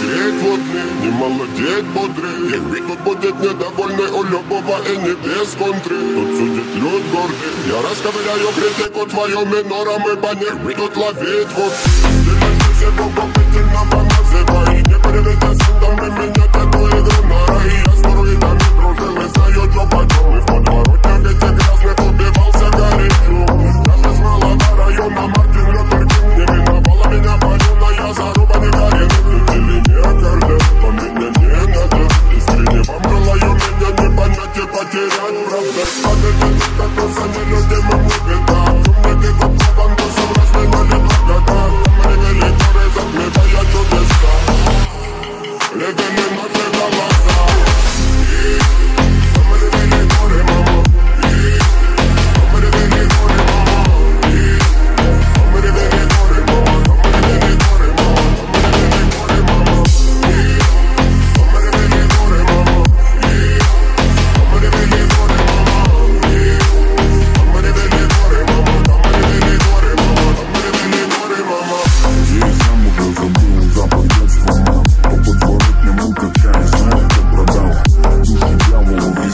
гріть водний, не молодіть бодрий, як відбут будет недовольный у любого и не без контри. Тут судять люд гордий, я розковыряю критику твою минором и банер, ви тут ловить вот. Ты на все попытительного называй, не переведай сюда, мы меня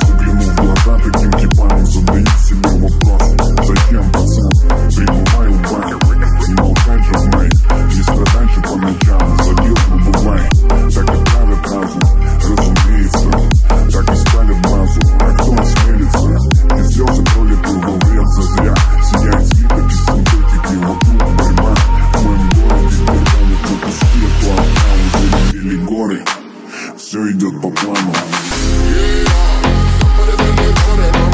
Заглянув в глаза таким типам Задают себе вопрос Зачем пацан идет по плану. Yeah.